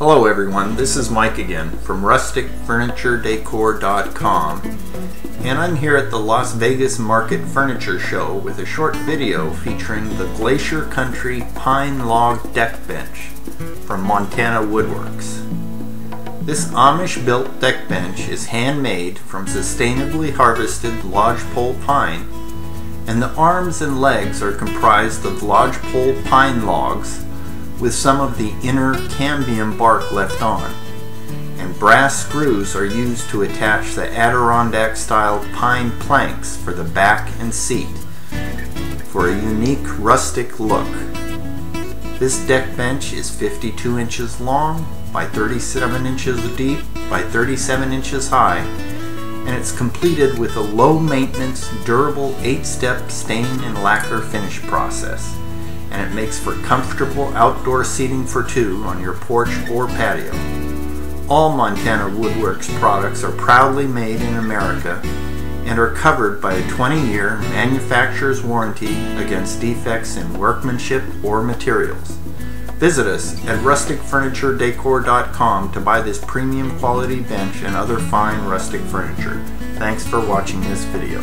Hello everyone, this is Mike again from rusticfurnituredecor.com and I'm here at the Las Vegas Market Furniture Show with a short video featuring the Glacier Country Pine Log Deck Bench from Montana Woodworks. This Amish built deck bench is handmade from sustainably harvested lodgepole pine and the arms and legs are comprised of lodgepole pine logs with some of the inner cambium bark left on. And brass screws are used to attach the Adirondack style pine planks for the back and seat for a unique rustic look. This deck bench is 52 inches long by 37 inches deep by 37 inches high and it's completed with a low maintenance durable 8 step stain and lacquer finish process and it makes for comfortable outdoor seating for two on your porch or patio. All Montana Woodworks products are proudly made in America and are covered by a 20-year manufacturer's warranty against defects in workmanship or materials. Visit us at rusticfurnituredecor.com to buy this premium quality bench and other fine rustic furniture. Thanks for watching this video.